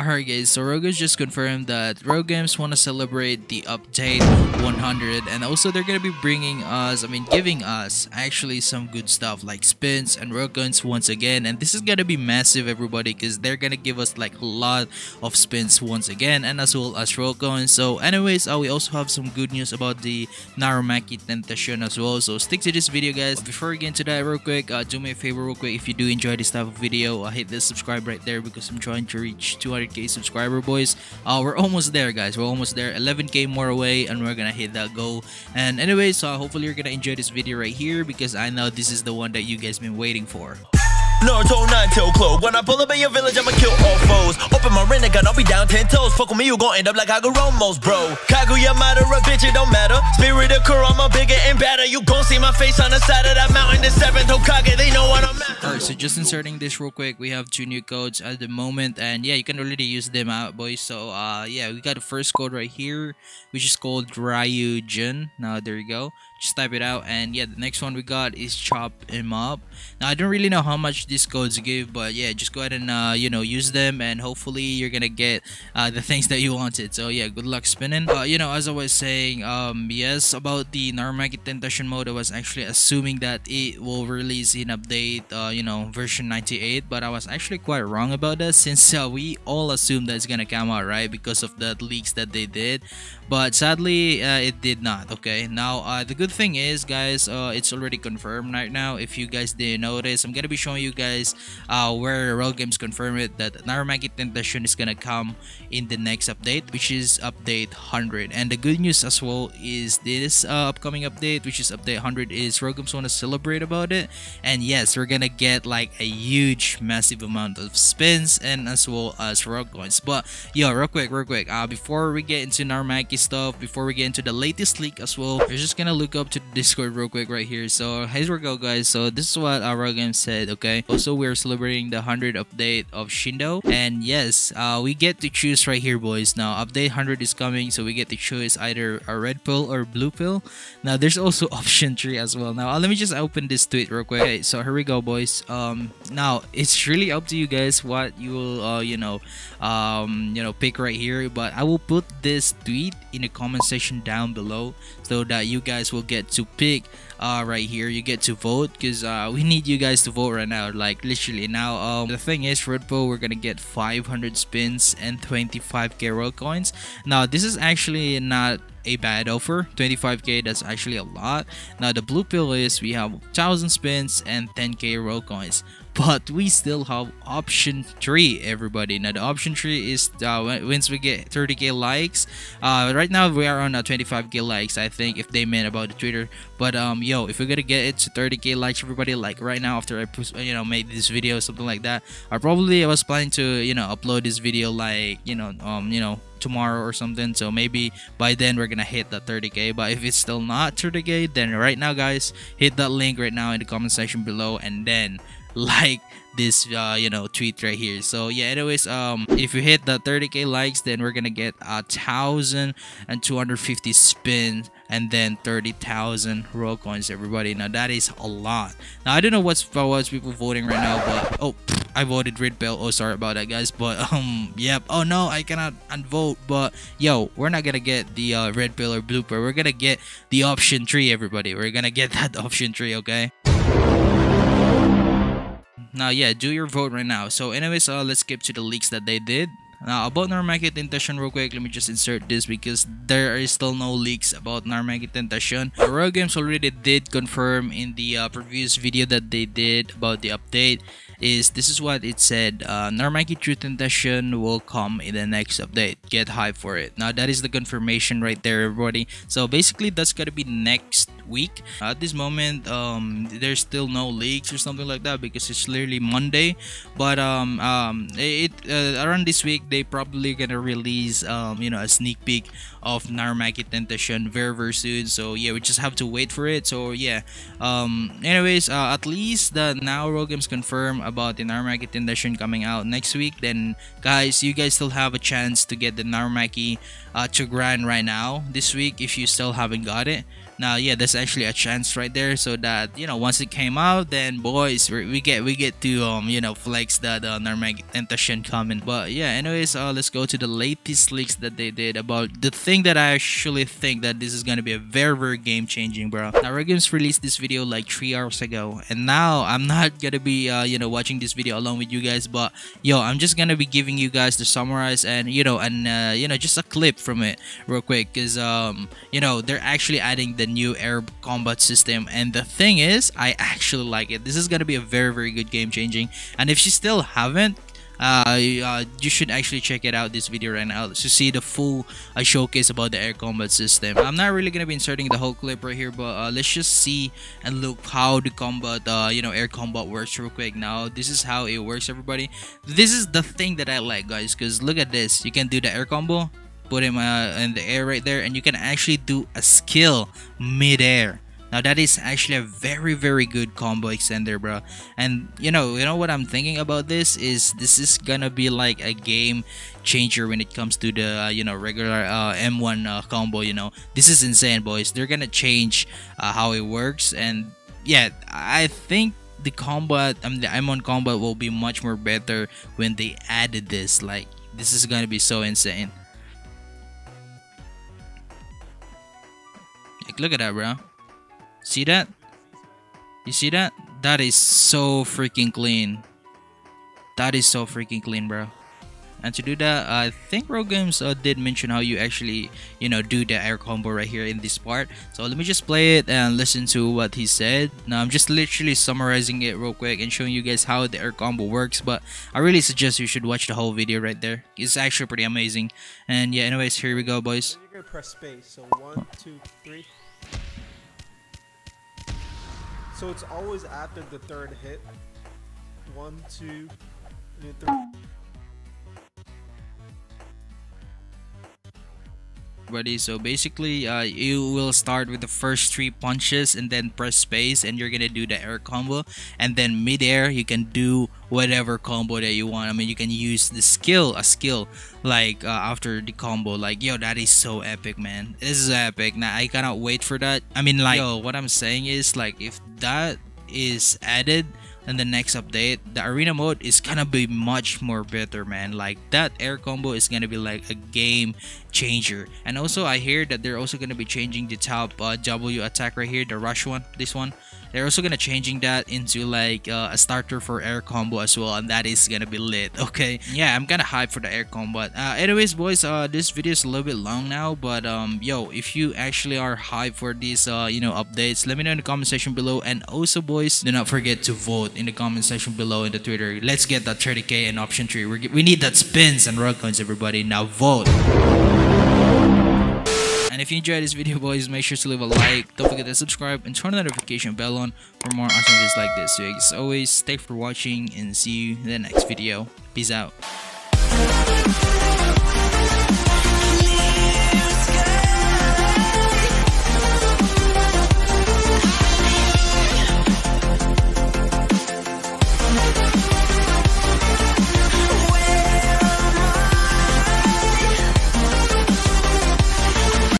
Alright guys, so Rogues just confirmed that Rell Games want to celebrate the update 100 and also they're going to be bringing us, I mean giving us actually some good stuff like spins and Rell coins once again and this is going to be massive everybody because they're going to give us like a lot of spins once again and as well as Rell coins. So anyways, uh, we also have some good news about the Narumaki Tentacion as well so stick to this video guys. Before we get into that real quick, uh, do me a favor real quick if you do enjoy this type of video, uh, hit the subscribe right there because I'm trying to reach 200 200k subscriber boys. Uh, we're almost there guys. We're almost there. 11k more away and we're gonna hit that goal. And anyway so hopefully you're gonna enjoy this video right here because i know this is the one that you guys been waiting for Naruto 9 till close. When I pull up in your village, I'ma kill all foes. Open my gun, I'll be down 10 toes. Fuck with me, you gon' end up like Hagoromo's, bro. Kaguya matter, a bitch, it don't matter. Spirit of Kurama, bigger and better. You gon' see my face on the side of that mountain. The 7th Hokage, they know what I'm at. Alright, so just inserting this real quick. We have two new codes at the moment. And yeah, you can already use them out, boys. So uh, yeah, we got the first code right here, which is called Ryujin. Now, there you go just type it out and yeah the next one we got is chop him up now i don't really know how much these codes give but yeah just go ahead and uh, you know use them and hopefully you're gonna get uh, the things that you wanted. So yeah good luck spinning. Uh, you know as i was saying um yes about the Narumaki Tentacion mode i was actually assuming that it will release in update uh, you know version 98 but i was actually quite wrong about that since uh, we all assumed that it's gonna come out right because of the leaks that they did. But sadly uh, it did not okay? Now the good thing is guys it's already confirmed right now. If you guys didn't notice i'm gonna be showing you guys uh, where Rell Games confirmed it that Narumaki Tentacion is gonna come in the next update which is update 100 and the good news as well is this uh, upcoming update which is update 100 is Rell Games want to celebrate about it and yes we're gonna get like a huge massive amount of spins and as well as Rell coins but yo real quick real quick uh, before we get into Narumaki stuff before we get into the latest leak as well. We're just gonna look up to the Discord real quick right here. So here we go guys. So this is what our game said, okay? Also, we're celebrating the 100 update of Shindo. And yes, uh, we get to choose right here, boys. Now, update 100 is coming, so we get to choose either a red pill or blue pill. Now, there's also option 3 as well. Now, uh, let me just open this tweet real quick. Okay, so here we go, boys. Um, now, it's really up to you guys what you will, uh, you know, um, you know, pick right here. But I will put this tweet in the comment section down below so that you guys will get to pick uh, right here. You get to vote because uh, we need you guys to vote right now. Like literally now um, the thing is Red Bull we're gonna get 500 spins and 25k Rell coins. Now this is actually not a bad offer. 25k that's actually a lot. Now the blue pill is we have 1000 spins and 10k Rell coins but we still have option 3 everybody. Now the option 3 is uh, once we get 30k likes uh, right now we are on uh, 25k likes i think if they meant about the twitter. But um yo if we're gonna get it to 30k likes everybody like right now after i you know made this video something like that i probably was planning to you know upload this video like you know um you know tomorrow or something. So maybe by then we're gonna hit that 30k but if it's still not 30k then right now guys hit that link right now in the comment section below. And then like this uh, you know tweet right here. So yeah anyways um if you hit the 30k likes then we're gonna get a thousand and 250 spins and then 30,000 Rell coins everybody. Now that is a lot. Now I don't know what's what's people voting right now but oh I voted red bell oh sorry about that guys. But um yep. Oh no I cannot unvote. But yo we're not gonna get the uh, red pill or blooper we're gonna get the option 3 everybody. We're gonna get that option 3 okay now yeah do your vote right now. So anyways uh, let's skip to the leaks that they did. Now about Narumaki Tentacion real quick, let me just insert this because there is still no leaks about Narumaki Tentacion. Rell Games already did confirm in the uh, previous video that they did about the update is this is what it said uh, Narumaki True Tentacion will come in the next update. Get hype for it. Now that is the confirmation right there everybody. So basically that's gonna be next week. At this moment um there's still no leaks or something like that because it's literally Monday. But um um it uh, around this week they probably gonna release um you know a sneak peek of Narumaki Tentacion very very soon. So yeah we just have to wait for it. So yeah um anyways uh, at least the now Rell Games confirm about the Narumaki Tentacion coming out next week. Then guys you guys still have a chance to get the Narumaki uh, to grind right now this week if you still haven't got it now yeah there's actually a chance right there so that you know once it came out then boys we get we get to um you know flex that uh, Tentacion coming but yeah anyways uh let's go to the latest leaks that they did about the thing that I actually think that this is gonna be a very very game changing bro now RellGames released this video like three hours ago and now I'm not gonna be uh you know watching this video along with you guys but yo I'm just gonna be giving you guys the summarize and you know and uh, you know just a clip from it real quick because um you know they're actually adding the new air combat system and the thing is I actually like it. This is gonna be a very very good game changing and if you still haven't uh, uh, you should actually check it out this video right now to see the full uh, showcase about the air combat system. I'm not really gonna be inserting the whole clip right here but uh, let's just see and look how the combat uh, you know air combat works real quick. Now this is how it works everybody. This is the thing that i like guys because look at this. You can do the air combo put him uh, in the air right there and you can actually do a skill mid-air now that is actually a very very good combo extender, bro. And you know, you know what I'm thinking about this is this is gonna be like a game changer when it comes to the uh, you know regular uh, M1 uh, combo. You know, this is insane, boys. They're gonna change uh, how it works, and yeah, I think the combat, mean, the M1 combat will be much more better when they added this. Like, this is gonna be so insane. Look at that, bro. See that? You see that? That is so freaking clean. That is so freaking clean, bro. And to do that, I think Rell Games uh, did mention how you actually, you know, do the air combo right here in this part. So let me just play it and listen to what he said. Now I'm just literally summarizing it real quick and showing you guys how the air combo works. But I really suggest you should watch the whole video right there. It's actually pretty amazing. And yeah, anyways, here we go, boys. You're gonna press space. So one, two, three. So it's always after the third hit. One, two, Buddy, so basically uh, you will start with the first three punches and then press space and you're gonna do the air combo. And then mid-air you can do whatever combo that you want. I mean you can use the skill a skill like uh, after the combo. Like yo that is so epic man. This is epic. Now i cannot wait for that. I mean like yo. what i'm saying is like if that is added in the next update the arena mode is gonna be much more better man. Like that air combo is gonna be like a game changer. And also i hear that they're also gonna be changing the top uh, w attack right here the rush one this one they're also gonna changing that into like uh, a starter for air combo as well and that is gonna be lit okay? Yeah i'm kind of hyped for the air combo uh, anyways boys uh this video is a little bit long now but um yo if you actually are hyped for these uh you know updates let me know in the comment section below and also boys do not forget to vote in the comment section below in the twitter. Let's get that 30k and option 3 We're, we need that spins and Rell coins everybody. Now vote if you enjoyed this video, boys, make sure to leave a like. Don't forget to subscribe and turn the notification bell on for more awesome videos like this. So as always, thanks for watching and see you in the next video. Peace out.